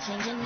前真的。